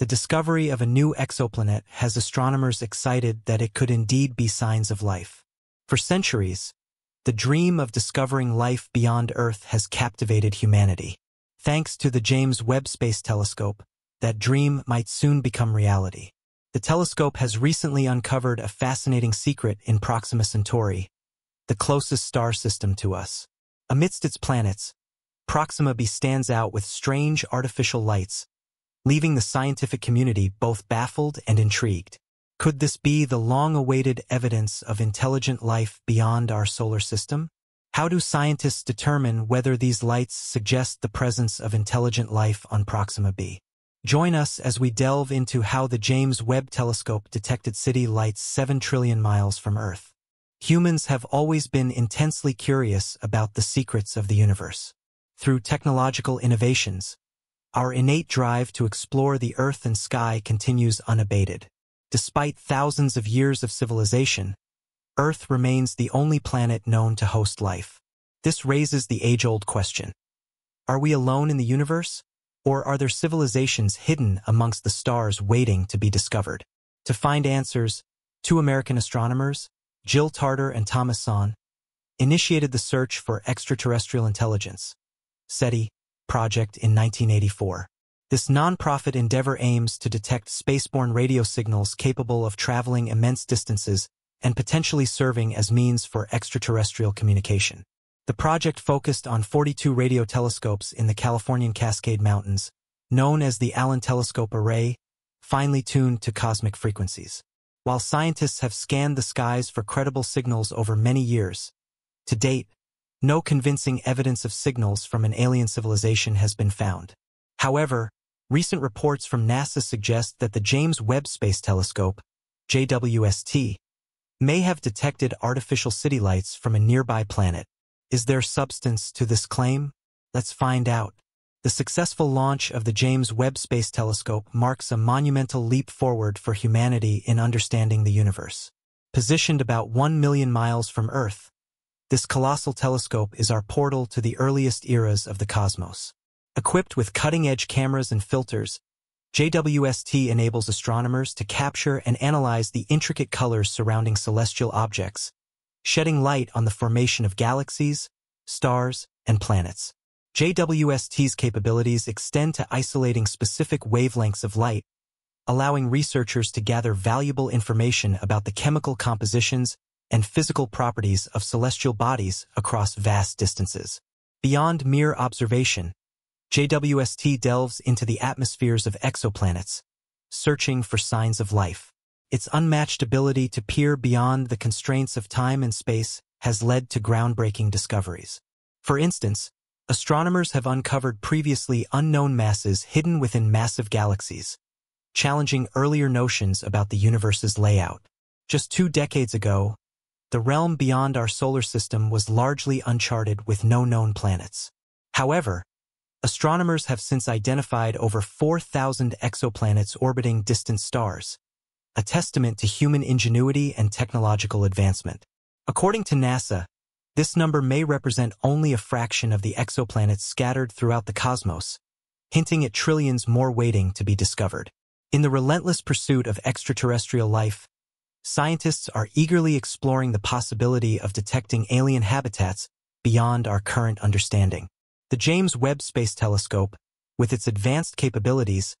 The discovery of a new exoplanet has astronomers excited that it could indeed be signs of life. For centuries, the dream of discovering life beyond Earth has captivated humanity. Thanks to the James Webb Space Telescope, that dream might soon become reality. The telescope has recently uncovered a fascinating secret in Proxima Centauri, the closest star system to us. Amidst its planets, Proxima b stands out with strange artificial lights, leaving the scientific community both baffled and intrigued. Could this be the long-awaited evidence of intelligent life beyond our solar system? How do scientists determine whether these lights suggest the presence of intelligent life on Proxima b? Join us as we delve into how the James Webb Telescope detected city lights 7 trillion miles from Earth. Humans have always been intensely curious about the secrets of the universe. Through technological innovations, our innate drive to explore the Earth and sky continues unabated. Despite thousands of years of civilization, Earth remains the only planet known to host life. This raises the age-old question. Are we alone in the universe? Or are there civilizations hidden amongst the stars waiting to be discovered? To find answers, two American astronomers, Jill Tarter and Thomas Sahn, initiated the search for extraterrestrial intelligence, SETI, project in 1984. This nonprofit endeavor aims to detect spaceborne radio signals capable of traveling immense distances and potentially serving as means for extraterrestrial communication. The project focused on 42 radio telescopes in the Californian Cascade Mountains, known as the Allen Telescope Array, finely tuned to cosmic frequencies. While scientists have scanned the skies for credible signals over many years, to date, no convincing evidence of signals from an alien civilization has been found. However, recent reports from NASA suggest that the James Webb Space Telescope, JWST, may have detected artificial city lights from a nearby planet. Is there substance to this claim? Let's find out. The successful launch of the James Webb Space Telescope marks a monumental leap forward for humanity in understanding the universe. Positioned about one million miles from Earth, this colossal telescope is our portal to the earliest eras of the cosmos. Equipped with cutting-edge cameras and filters, JWST enables astronomers to capture and analyze the intricate colors surrounding celestial objects, shedding light on the formation of galaxies, stars, and planets. JWST's capabilities extend to isolating specific wavelengths of light, allowing researchers to gather valuable information about the chemical compositions and physical properties of celestial bodies across vast distances. Beyond mere observation, JWST delves into the atmospheres of exoplanets, searching for signs of life. Its unmatched ability to peer beyond the constraints of time and space has led to groundbreaking discoveries. For instance, astronomers have uncovered previously unknown masses hidden within massive galaxies, challenging earlier notions about the universe's layout. Just two decades ago, the realm beyond our solar system was largely uncharted with no known planets. However, astronomers have since identified over 4,000 exoplanets orbiting distant stars, a testament to human ingenuity and technological advancement. According to NASA, this number may represent only a fraction of the exoplanets scattered throughout the cosmos, hinting at trillions more waiting to be discovered. In the relentless pursuit of extraterrestrial life, scientists are eagerly exploring the possibility of detecting alien habitats beyond our current understanding. The James Webb Space Telescope, with its advanced capabilities,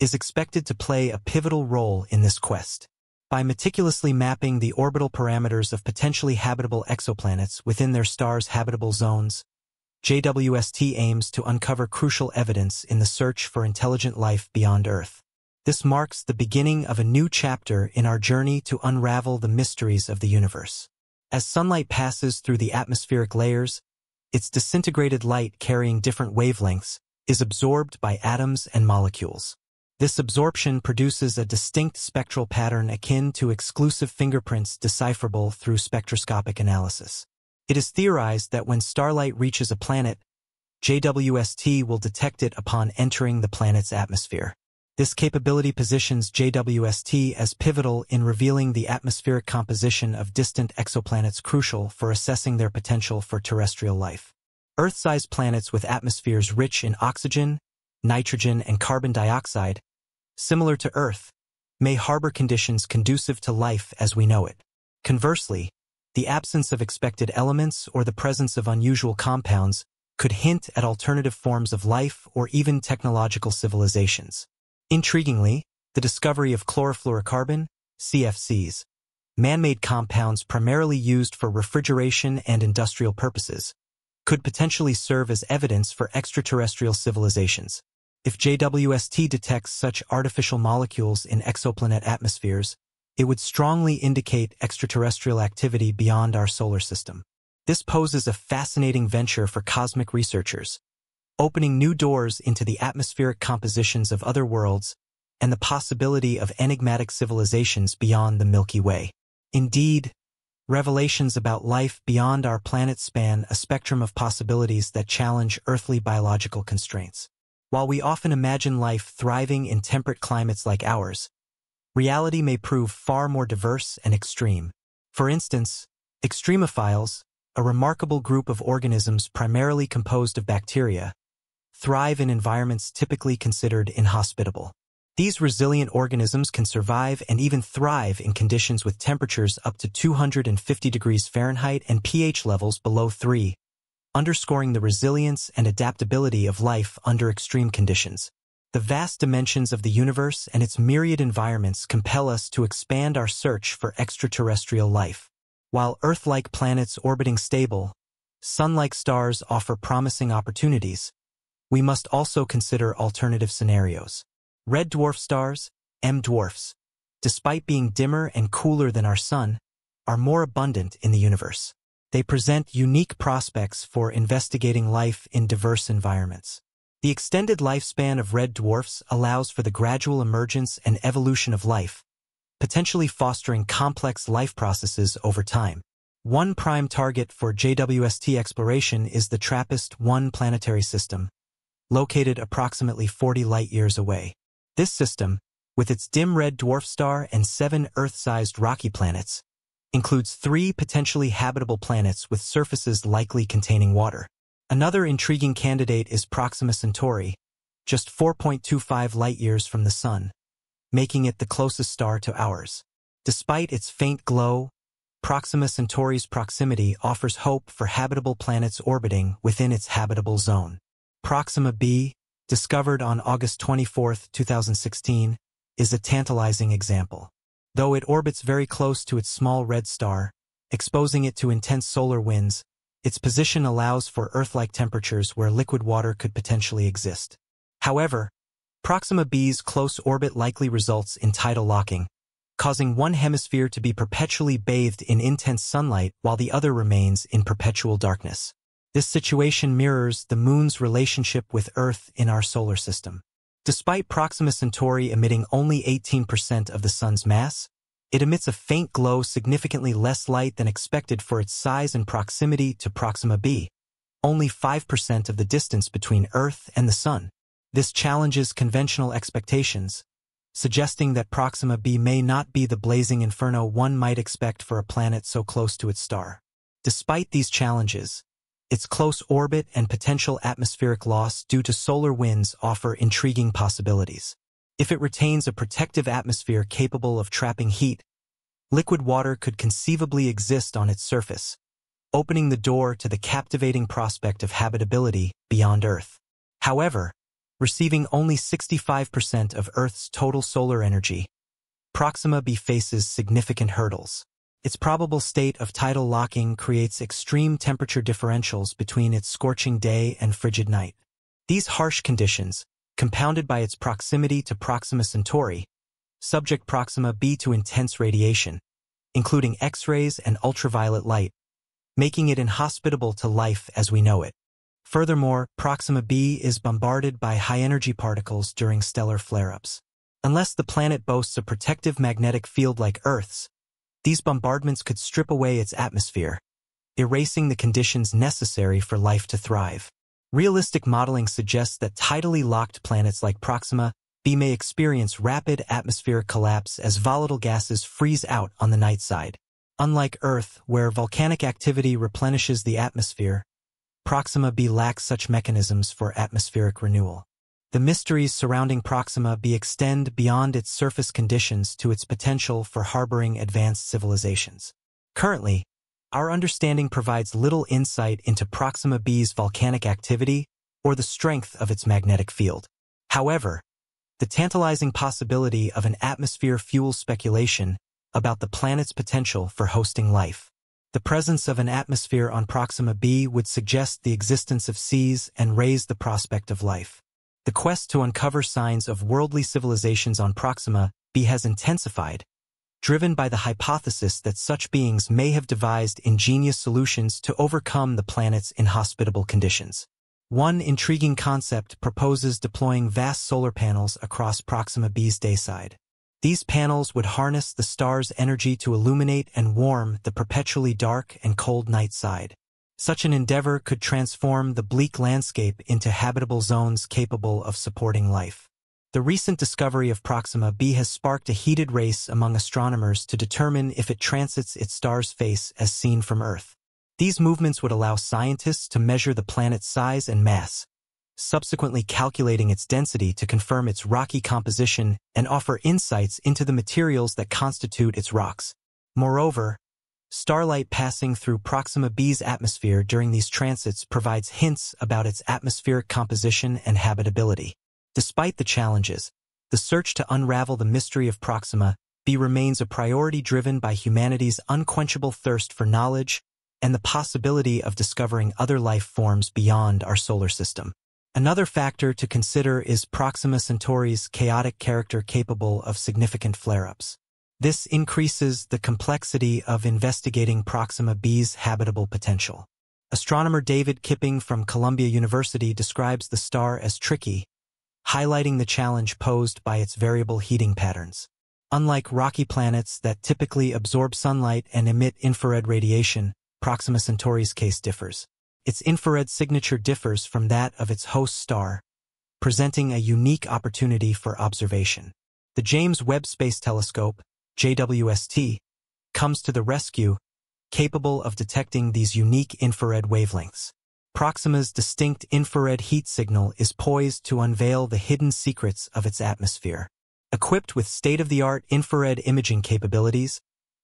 is expected to play a pivotal role in this quest. By meticulously mapping the orbital parameters of potentially habitable exoplanets within their star's habitable zones, JWST aims to uncover crucial evidence in the search for intelligent life beyond Earth. This marks the beginning of a new chapter in our journey to unravel the mysteries of the universe. As sunlight passes through the atmospheric layers, its disintegrated light carrying different wavelengths is absorbed by atoms and molecules. This absorption produces a distinct spectral pattern akin to exclusive fingerprints decipherable through spectroscopic analysis. It is theorized that when starlight reaches a planet, JWST will detect it upon entering the planet's atmosphere. This capability positions JWST as pivotal in revealing the atmospheric composition of distant exoplanets crucial for assessing their potential for terrestrial life. Earth-sized planets with atmospheres rich in oxygen, nitrogen, and carbon dioxide similar to Earth, may harbor conditions conducive to life as we know it. Conversely, the absence of expected elements or the presence of unusual compounds could hint at alternative forms of life or even technological civilizations. Intriguingly, the discovery of chlorofluorocarbon, CFCs, man-made compounds primarily used for refrigeration and industrial purposes, could potentially serve as evidence for extraterrestrial civilizations. If JWST detects such artificial molecules in exoplanet atmospheres, it would strongly indicate extraterrestrial activity beyond our solar system. This poses a fascinating venture for cosmic researchers, opening new doors into the atmospheric compositions of other worlds and the possibility of enigmatic civilizations beyond the Milky Way. Indeed, revelations about life beyond our planet span a spectrum of possibilities that challenge earthly biological constraints. While we often imagine life thriving in temperate climates like ours, reality may prove far more diverse and extreme. For instance, extremophiles, a remarkable group of organisms primarily composed of bacteria, thrive in environments typically considered inhospitable. These resilient organisms can survive and even thrive in conditions with temperatures up to 250 degrees Fahrenheit and pH levels below 3, underscoring the resilience and adaptability of life under extreme conditions. The vast dimensions of the universe and its myriad environments compel us to expand our search for extraterrestrial life. While Earth-like planets orbiting stable, Sun-like stars offer promising opportunities, we must also consider alternative scenarios. Red dwarf stars, M dwarfs, despite being dimmer and cooler than our sun, are more abundant in the universe. They present unique prospects for investigating life in diverse environments. The extended lifespan of red dwarfs allows for the gradual emergence and evolution of life, potentially fostering complex life processes over time. One prime target for JWST exploration is the TRAPPIST-1 planetary system, located approximately 40 light-years away. This system, with its dim red dwarf star and seven Earth-sized rocky planets, includes three potentially habitable planets with surfaces likely containing water. Another intriguing candidate is Proxima Centauri, just 4.25 light-years from the Sun, making it the closest star to ours. Despite its faint glow, Proxima Centauri's proximity offers hope for habitable planets orbiting within its habitable zone. Proxima b, discovered on August 24, 2016, is a tantalizing example. Though it orbits very close to its small red star, exposing it to intense solar winds, its position allows for Earth-like temperatures where liquid water could potentially exist. However, Proxima b's close orbit likely results in tidal locking, causing one hemisphere to be perpetually bathed in intense sunlight while the other remains in perpetual darkness. This situation mirrors the Moon's relationship with Earth in our solar system. Despite Proxima Centauri emitting only 18% of the Sun's mass, it emits a faint glow significantly less light than expected for its size and proximity to Proxima b, only 5% of the distance between Earth and the Sun. This challenges conventional expectations, suggesting that Proxima b may not be the blazing inferno one might expect for a planet so close to its star. Despite these challenges, its close orbit and potential atmospheric loss due to solar winds offer intriguing possibilities. If it retains a protective atmosphere capable of trapping heat, liquid water could conceivably exist on its surface, opening the door to the captivating prospect of habitability beyond Earth. However, receiving only 65% of Earth's total solar energy, Proxima b faces significant hurdles. Its probable state of tidal locking creates extreme temperature differentials between its scorching day and frigid night. These harsh conditions, compounded by its proximity to Proxima Centauri, subject Proxima b to intense radiation, including X-rays and ultraviolet light, making it inhospitable to life as we know it. Furthermore, Proxima b is bombarded by high-energy particles during stellar flare-ups. Unless the planet boasts a protective magnetic field like Earth's, these bombardments could strip away its atmosphere, erasing the conditions necessary for life to thrive. Realistic modeling suggests that tidally locked planets like Proxima b may experience rapid atmospheric collapse as volatile gases freeze out on the night side. Unlike Earth, where volcanic activity replenishes the atmosphere, Proxima b lacks such mechanisms for atmospheric renewal. The mysteries surrounding Proxima b extend beyond its surface conditions to its potential for harboring advanced civilizations. Currently, our understanding provides little insight into Proxima b's volcanic activity or the strength of its magnetic field. However, the tantalizing possibility of an atmosphere fuels speculation about the planet's potential for hosting life. The presence of an atmosphere on Proxima b would suggest the existence of seas and raise the prospect of life. The quest to uncover signs of worldly civilizations on Proxima b has intensified, driven by the hypothesis that such beings may have devised ingenious solutions to overcome the planet's inhospitable conditions. One intriguing concept proposes deploying vast solar panels across Proxima b's dayside. These panels would harness the star's energy to illuminate and warm the perpetually dark and cold night side. Such an endeavor could transform the bleak landscape into habitable zones capable of supporting life. The recent discovery of Proxima b has sparked a heated race among astronomers to determine if it transits its star's face as seen from Earth. These movements would allow scientists to measure the planet's size and mass, subsequently calculating its density to confirm its rocky composition and offer insights into the materials that constitute its rocks. Moreover, starlight passing through Proxima b's atmosphere during these transits provides hints about its atmospheric composition and habitability. Despite the challenges, the search to unravel the mystery of Proxima b remains a priority driven by humanity's unquenchable thirst for knowledge and the possibility of discovering other life forms beyond our solar system. Another factor to consider is Proxima Centauri's chaotic character capable of significant flare-ups. This increases the complexity of investigating Proxima b's habitable potential. Astronomer David Kipping from Columbia University describes the star as tricky, highlighting the challenge posed by its variable heating patterns. Unlike rocky planets that typically absorb sunlight and emit infrared radiation, Proxima Centauri's case differs. Its infrared signature differs from that of its host star, presenting a unique opportunity for observation. The James Webb Space Telescope, JWST, comes to the rescue, capable of detecting these unique infrared wavelengths. Proxima's distinct infrared heat signal is poised to unveil the hidden secrets of its atmosphere. Equipped with state-of-the-art infrared imaging capabilities,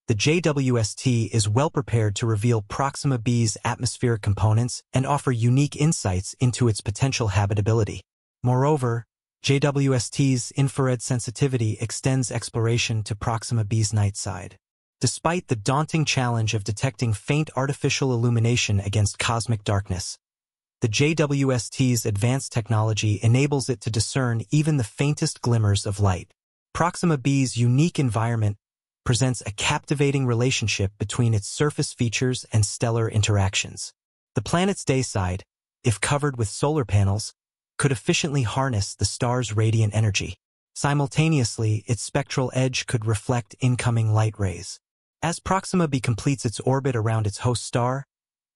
the JWST is well prepared to reveal Proxima b's atmospheric components and offer unique insights into its potential habitability. Moreover, JWST's infrared sensitivity extends exploration to Proxima b's night side. Despite the daunting challenge of detecting faint artificial illumination against cosmic darkness, the JWST's advanced technology enables it to discern even the faintest glimmers of light. Proxima b's unique environment presents a captivating relationship between its surface features and stellar interactions. The planet's dayside, if covered with solar panels, could efficiently harness the star's radiant energy. Simultaneously, its spectral edge could reflect incoming light rays. As Proxima b completes its orbit around its host star,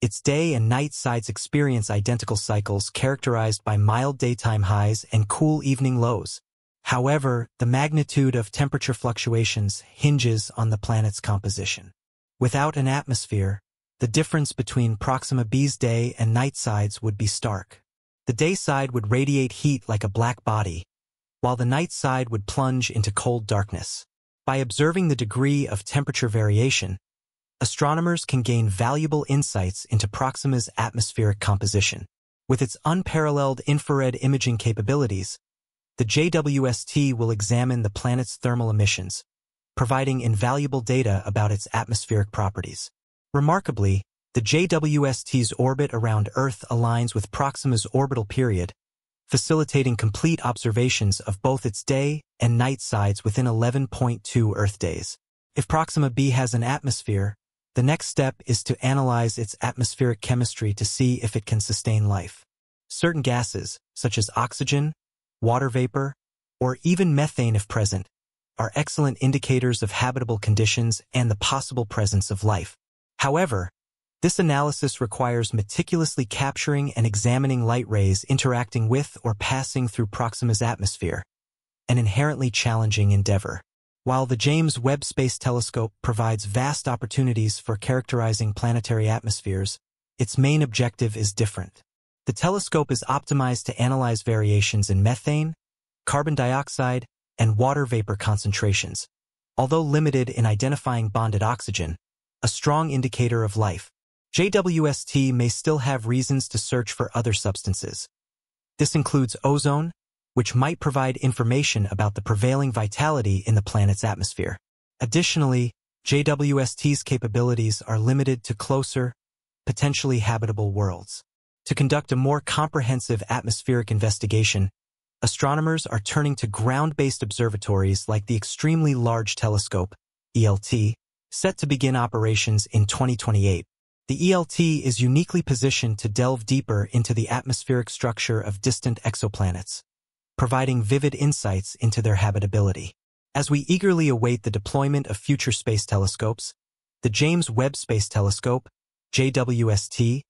its day and night sides experience identical cycles characterized by mild daytime highs and cool evening lows. However, the magnitude of temperature fluctuations hinges on the planet's composition. Without an atmosphere, the difference between Proxima b's day and night sides would be stark. The day side would radiate heat like a black body, while the night side would plunge into cold darkness. By observing the degree of temperature variation, astronomers can gain valuable insights into Proxima's atmospheric composition. With its unparalleled infrared imaging capabilities, the JWST will examine the planet's thermal emissions, providing invaluable data about its atmospheric properties. Remarkably, the JWST's orbit around Earth aligns with Proxima's orbital period, facilitating complete observations of both its day and night sides within 11.2 Earth days. If Proxima b has an atmosphere, the next step is to analyze its atmospheric chemistry to see if it can sustain life. Certain gases, such as oxygen, water vapor, or even methane if present, are excellent indicators of habitable conditions and the possible presence of life. However, this analysis requires meticulously capturing and examining light rays interacting with or passing through Proxima's atmosphere, an inherently challenging endeavor. While the James Webb Space Telescope provides vast opportunities for characterizing planetary atmospheres, its main objective is different. The telescope is optimized to analyze variations in methane, carbon dioxide, and water vapor concentrations. Although limited in identifying bonded oxygen, a strong indicator of life, JWST may still have reasons to search for other substances. This includes ozone, which might provide information about the prevailing vitality in the planet's atmosphere. Additionally, JWST's capabilities are limited to closer, potentially habitable worlds. To conduct a more comprehensive atmospheric investigation, astronomers are turning to ground-based observatories like the Extremely Large Telescope, ELT, set to begin operations in 2028. The ELT is uniquely positioned to delve deeper into the atmospheric structure of distant exoplanets, providing vivid insights into their habitability. As we eagerly await the deployment of future space telescopes, the James Webb Space Telescope, JWST,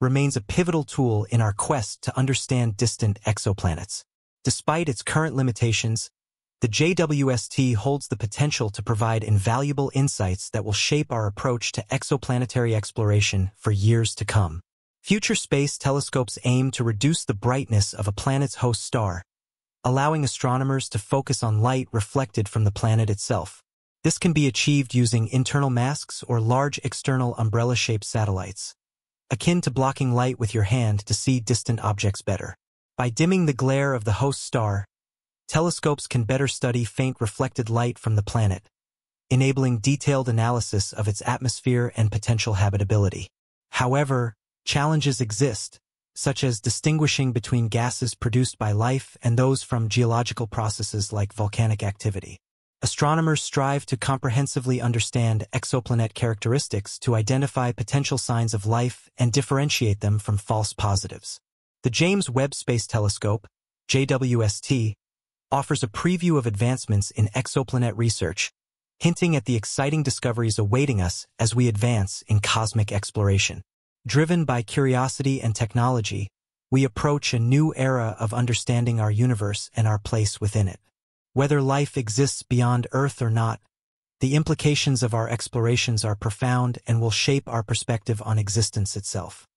remains a pivotal tool in our quest to understand distant exoplanets. Despite its current limitations, the JWST holds the potential to provide invaluable insights that will shape our approach to exoplanetary exploration for years to come. Future space telescopes aim to reduce the brightness of a planet's host star, allowing astronomers to focus on light reflected from the planet itself. This can be achieved using internal masks or large external umbrella-shaped satellites, akin to blocking light with your hand to see distant objects better. By dimming the glare of the host star, telescopes can better study faint reflected light from the planet, enabling detailed analysis of its atmosphere and potential habitability. However, challenges exist, such as distinguishing between gases produced by life and those from geological processes like volcanic activity. Astronomers strive to comprehensively understand exoplanet characteristics to identify potential signs of life and differentiate them from false positives. The James Webb Space Telescope, JWST, offers a preview of advancements in exoplanet research, hinting at the exciting discoveries awaiting us as we advance in cosmic exploration. Driven by curiosity and technology, we approach a new era of understanding our universe and our place within it. Whether life exists beyond Earth or not, the implications of our explorations are profound and will shape our perspective on existence itself.